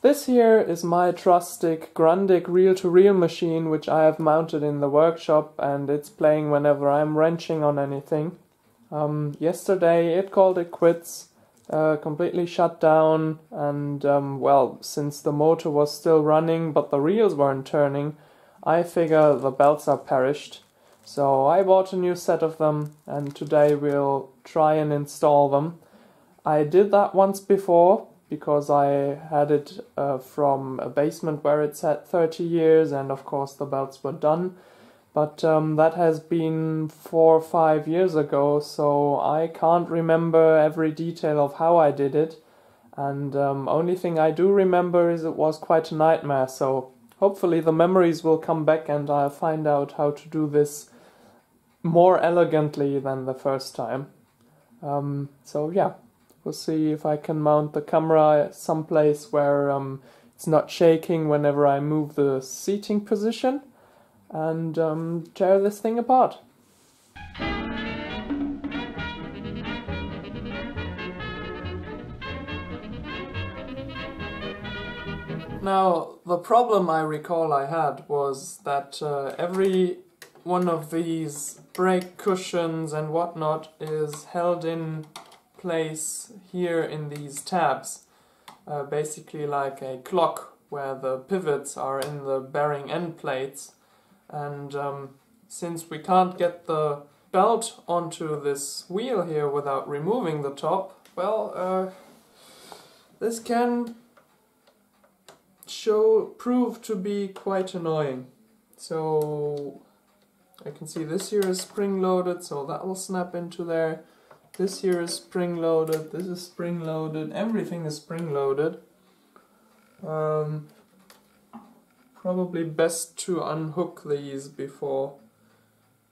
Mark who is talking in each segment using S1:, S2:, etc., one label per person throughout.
S1: This here is my Trustic Grundig reel-to-reel machine which I have mounted in the workshop and it's playing whenever I'm wrenching on anything. Um, yesterday it called it quits, uh, completely shut down and um, well, since the motor was still running but the reels weren't turning, I figure the belts are perished. So I bought a new set of them and today we'll try and install them. I did that once before because I had it uh, from a basement where it's had 30 years and of course the belts were done. But um, that has been four or five years ago, so I can't remember every detail of how I did it. And um, only thing I do remember is it was quite a nightmare, so hopefully the memories will come back and I'll find out how to do this more elegantly than the first time. Um, so yeah, We'll see if I can mount the camera someplace where um, it's not shaking whenever I move the seating position and um, tear this thing apart. Now, the problem I recall I had was that uh, every one of these brake cushions and whatnot is held in place here in these tabs, uh, basically like a clock where the pivots are in the bearing end plates. And um, since we can't get the belt onto this wheel here without removing the top, well, uh, this can show prove to be quite annoying. So I can see this here is spring loaded, so that will snap into there. This here is spring loaded, this is spring loaded, everything is spring loaded. Um, probably best to unhook these before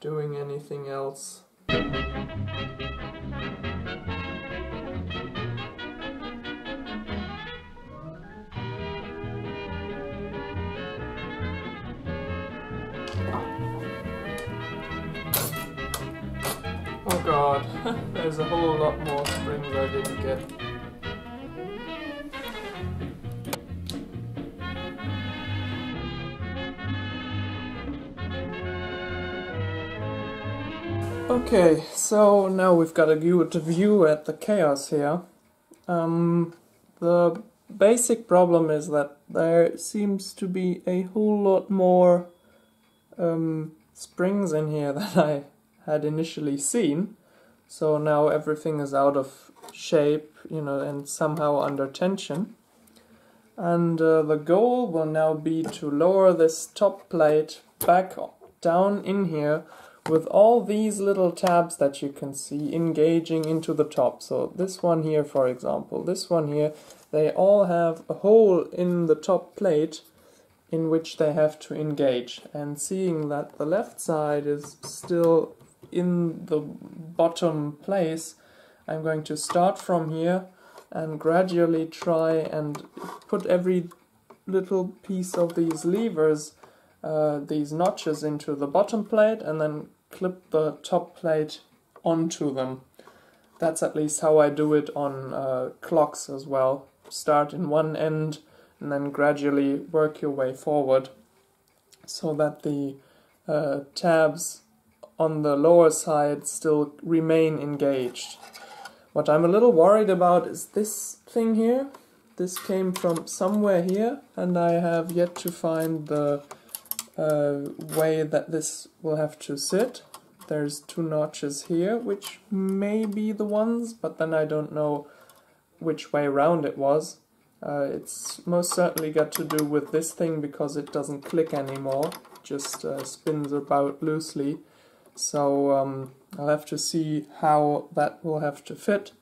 S1: doing anything else. Oh god, there's a whole lot more springs I didn't get. Okay, so now we've got a good view at the chaos here. Um, the basic problem is that there seems to be a whole lot more um, springs in here than I had initially seen. So now everything is out of shape, you know, and somehow under tension. And uh, the goal will now be to lower this top plate back down in here with all these little tabs that you can see engaging into the top. So this one here, for example, this one here, they all have a hole in the top plate in which they have to engage. And seeing that the left side is still in the bottom place, I'm going to start from here and gradually try and put every little piece of these levers, uh, these notches into the bottom plate and then clip the top plate onto them. That's at least how I do it on uh, clocks as well. Start in one end and then gradually work your way forward so that the uh, tabs on the lower side still remain engaged. What I'm a little worried about is this thing here. This came from somewhere here and I have yet to find the uh, way that this will have to sit. There's two notches here, which may be the ones, but then I don't know which way round it was. Uh, it's most certainly got to do with this thing because it doesn't click anymore, just uh, spins about loosely. So um, I'll have to see how that will have to fit.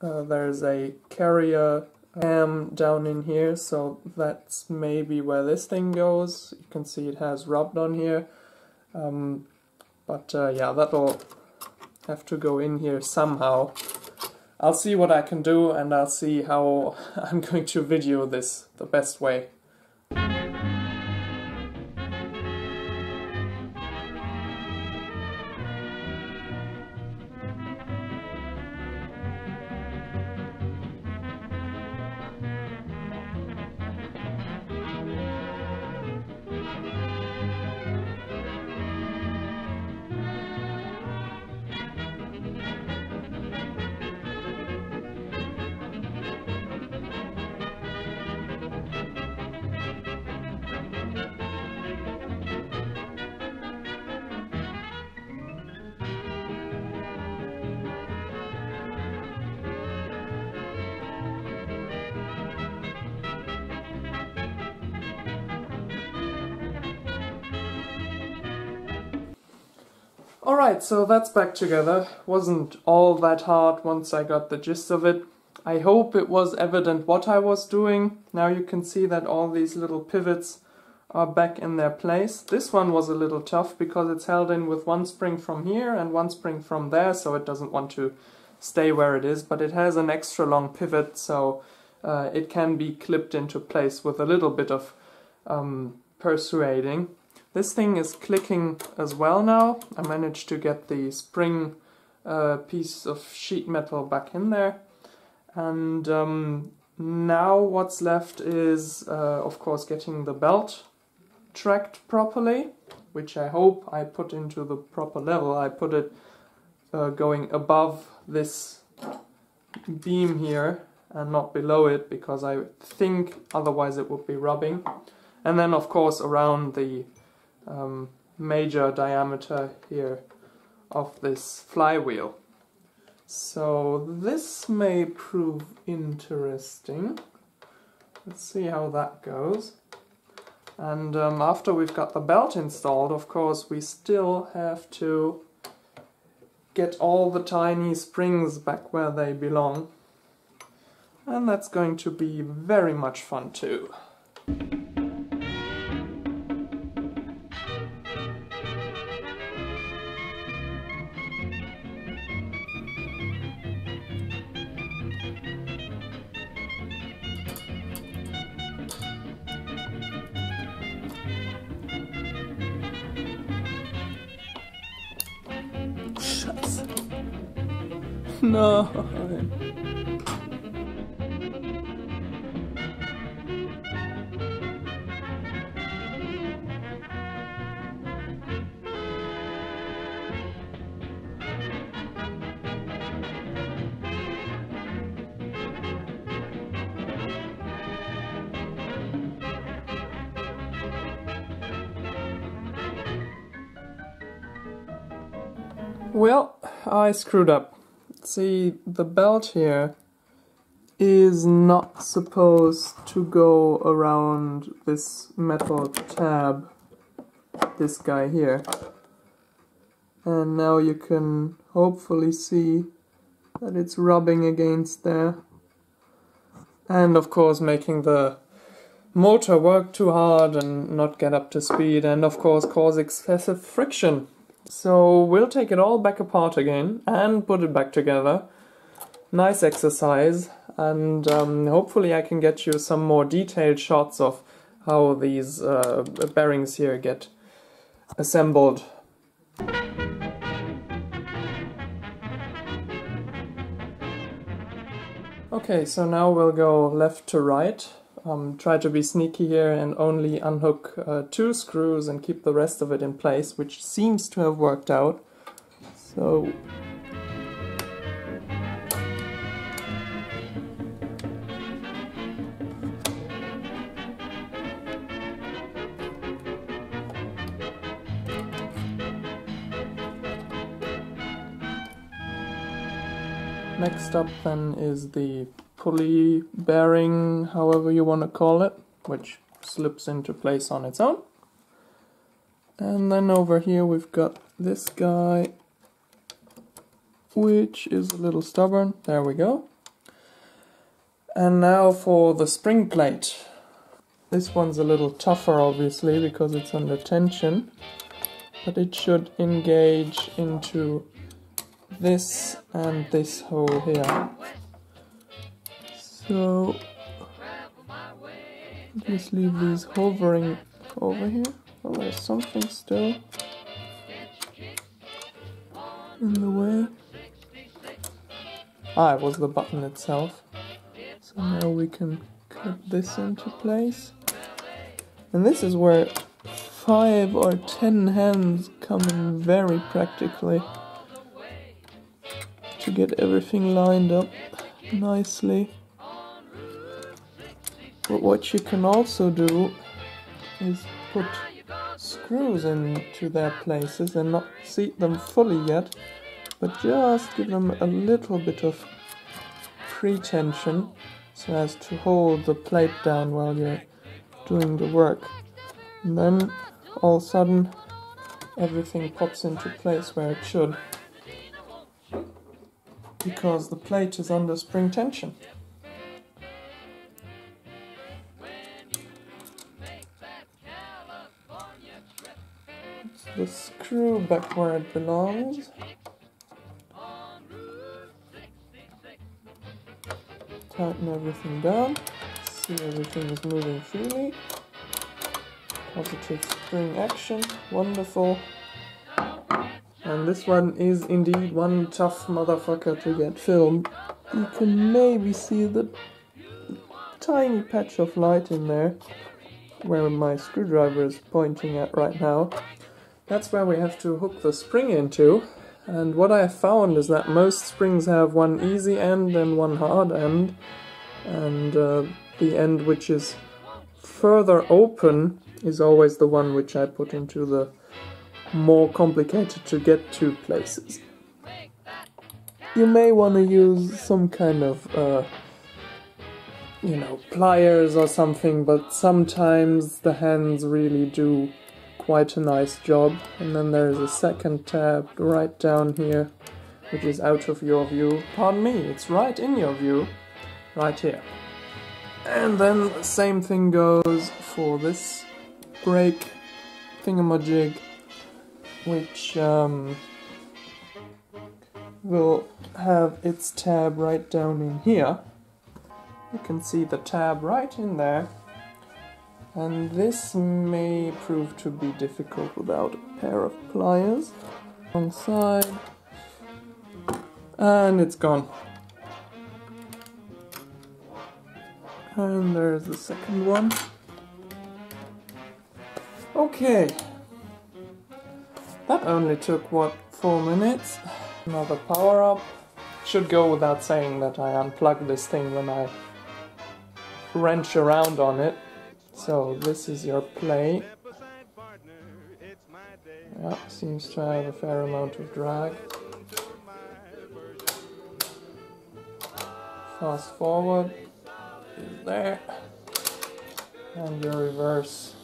S1: Uh, there's a carrier am down in here, so that's maybe where this thing goes. You can see it has rubbed on here. Um, but uh, yeah, that'll have to go in here somehow. I'll see what I can do and I'll see how I'm going to video this the best way. Alright, so that's back together. Wasn't all that hard once I got the gist of it. I hope it was evident what I was doing. Now you can see that all these little pivots are back in their place. This one was a little tough because it's held in with one spring from here and one spring from there, so it doesn't want to stay where it is, but it has an extra long pivot, so uh, it can be clipped into place with a little bit of um, persuading. This thing is clicking as well now. I managed to get the spring uh, piece of sheet metal back in there. And um, now what's left is, uh, of course, getting the belt tracked properly, which I hope I put into the proper level. I put it uh, going above this beam here and not below it because I think otherwise it would be rubbing. And then of course around the um, major diameter here of this flywheel. So this may prove interesting. Let's see how that goes. And um, after we've got the belt installed, of course, we still have to get all the tiny springs back where they belong. And that's going to be very much fun too. No. Well, I screwed up. See, the belt here is not supposed to go around this metal tab, this guy here. And now you can hopefully see that it's rubbing against there. And of course making the motor work too hard and not get up to speed and of course cause excessive friction. So we'll take it all back apart again and put it back together. Nice exercise and um, hopefully I can get you some more detailed shots of how these uh, bearings here get assembled. Okay, so now we'll go left to right um, try to be sneaky here and only unhook uh, two screws and keep the rest of it in place, which seems to have worked out. So Next up then is the bearing, however you want to call it, which slips into place on its own. And then over here we've got this guy, which is a little stubborn. There we go. And now for the spring plate. This one's a little tougher obviously because it's under tension, but it should engage into this and this hole here. So just leave these hovering over here. Oh, there's something still in the way. Ah, it was the button itself. So now we can cut this into place. And this is where five or ten hands come in very practically to get everything lined up nicely. But what you can also do is put screws into their places and not seat them fully yet, but just give them a little bit of pre-tension so as to hold the plate down while you're doing the work. And then all of a sudden everything pops into place where it should because the plate is under spring tension. The screw back where it belongs. Tighten everything down. See everything is moving freely. Positive spring action. Wonderful. And this one is indeed one tough motherfucker to get filmed. You can maybe see the tiny patch of light in there where my screwdriver is pointing at right now. That's where we have to hook the spring into. And what I have found is that most springs have one easy end and one hard end. And uh, the end which is further open is always the one which I put into the more complicated to get to places. You may want to use some kind of, uh, you know, pliers or something, but sometimes the hands really do quite a nice job. And then there's a second tab right down here, which is out of your view. Pardon me, it's right in your view, right here. And then the same thing goes for this brake thingamajig, which um, will have its tab right down in here. You can see the tab right in there and this may prove to be difficult without a pair of pliers. Wrong side. And it's gone. And there's the second one. Okay. That only took, what, four minutes? Another power up. Should go without saying that I unplug this thing when I wrench around on it. So this is your play. Yeah, seems to have a fair amount of drag. Fast forward is there. And your reverse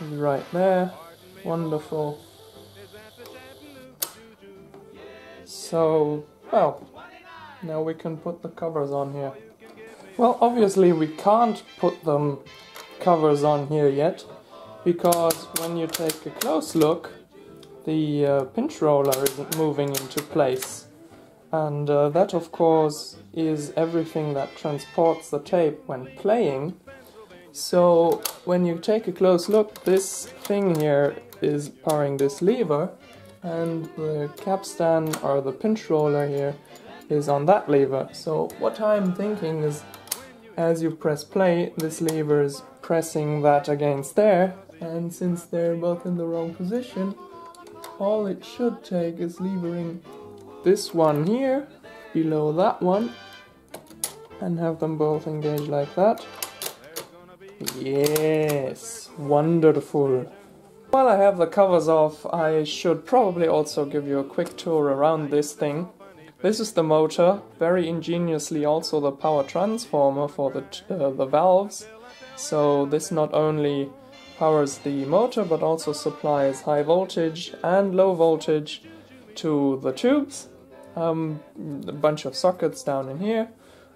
S1: is right there. Wonderful. So, well, now we can put the covers on here. Well, obviously we can't put them covers on here yet because when you take a close look the uh, pinch roller isn't moving into place. And uh, that of course is everything that transports the tape when playing. So when you take a close look this thing here is powering this lever and the capstan or the pinch roller here is on that lever. So what I'm thinking is as you press play this lever is pressing that against there and since they're both in the wrong position all it should take is levering this one here below that one and have them both engage like that. Yes wonderful. While I have the covers off I should probably also give you a quick tour around this thing. This is the motor, very ingeniously also the power transformer for the, uh, the valves so this not only powers the motor but also supplies high voltage and low voltage to the tubes. Um, a bunch of sockets down in here,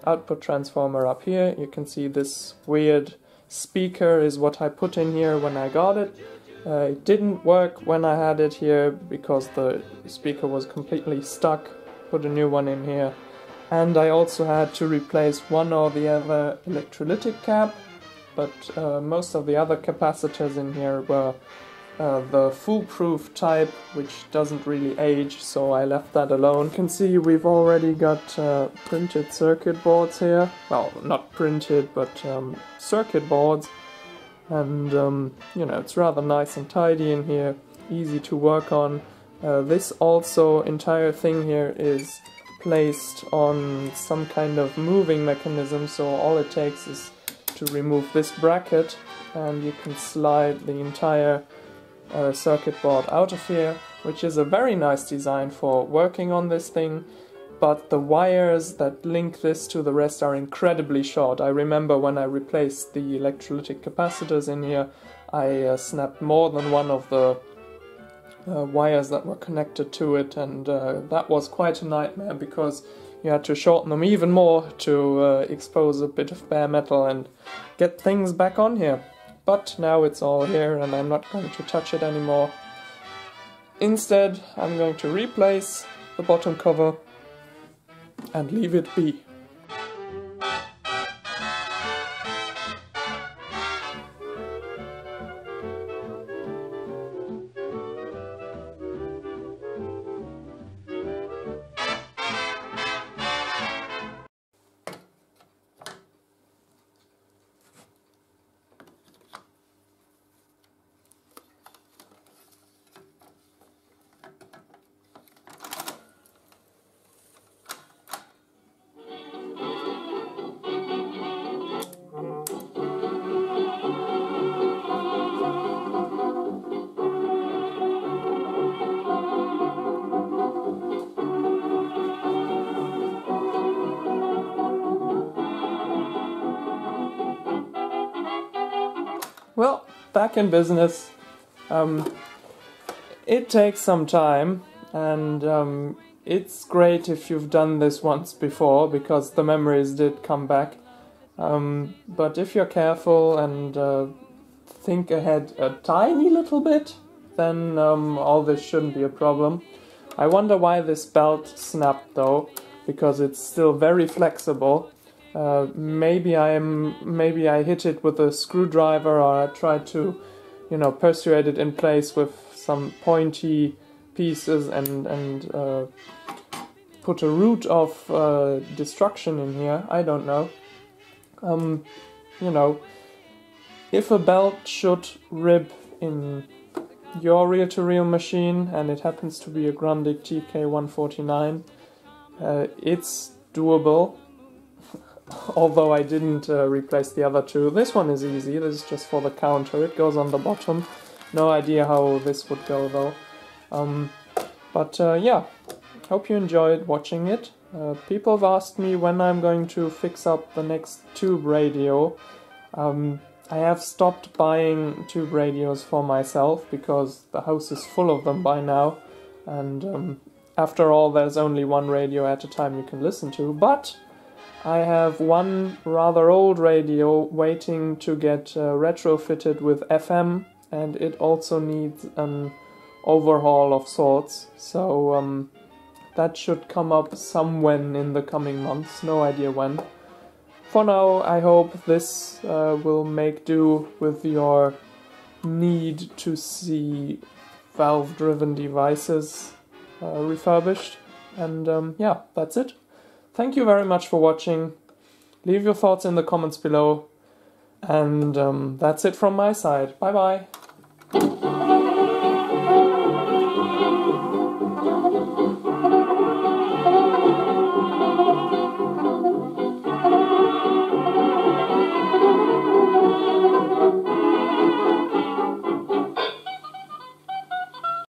S1: output transformer up here. You can see this weird speaker is what I put in here when I got it. Uh, it didn't work when I had it here because the speaker was completely stuck. Put a new one in here. And I also had to replace one or the other electrolytic cap but uh, most of the other capacitors in here were uh, the foolproof type, which doesn't really age, so I left that alone. You can see we've already got uh, printed circuit boards here. Well, not printed, but um, circuit boards. And, um, you know, it's rather nice and tidy in here, easy to work on. Uh, this also, entire thing here is placed on some kind of moving mechanism, so all it takes is to remove this bracket and you can slide the entire uh, circuit board out of here, which is a very nice design for working on this thing, but the wires that link this to the rest are incredibly short. I remember when I replaced the electrolytic capacitors in here, I uh, snapped more than one of the uh, wires that were connected to it, and uh, that was quite a nightmare because you had to shorten them even more to uh, expose a bit of bare metal and get things back on here. But now it's all here and I'm not going to touch it anymore. Instead, I'm going to replace the bottom cover and leave it be. Well, back in business. Um, it takes some time, and um, it's great if you've done this once before because the memories did come back. Um, but if you're careful and uh, think ahead a tiny little bit, then um, all this shouldn't be a problem. I wonder why this belt snapped though, because it's still very flexible uh, maybe I'm maybe I hit it with a screwdriver or I tried to, you know, persuade it in place with some pointy pieces and and uh, put a root of uh, destruction in here. I don't know. Um, you know, if a belt should rib in your reel-to-reel machine and it happens to be a Grundig TK149, uh, it's doable although I didn't uh, replace the other two. This one is easy, this is just for the counter, it goes on the bottom. No idea how this would go though. Um, but uh, yeah, hope you enjoyed watching it. Uh, people have asked me when I'm going to fix up the next tube radio. Um, I have stopped buying tube radios for myself because the house is full of them by now. And um, after all, there's only one radio at a time you can listen to. But I have one rather old radio waiting to get uh, retrofitted with FM, and it also needs an overhaul of sorts. So um, that should come up somewhere in the coming months, no idea when. For now, I hope this uh, will make do with your need to see valve driven devices uh, refurbished. And um, yeah, that's it. Thank you very much for watching. Leave your thoughts in the comments below. And um, that's it from my side. Bye bye.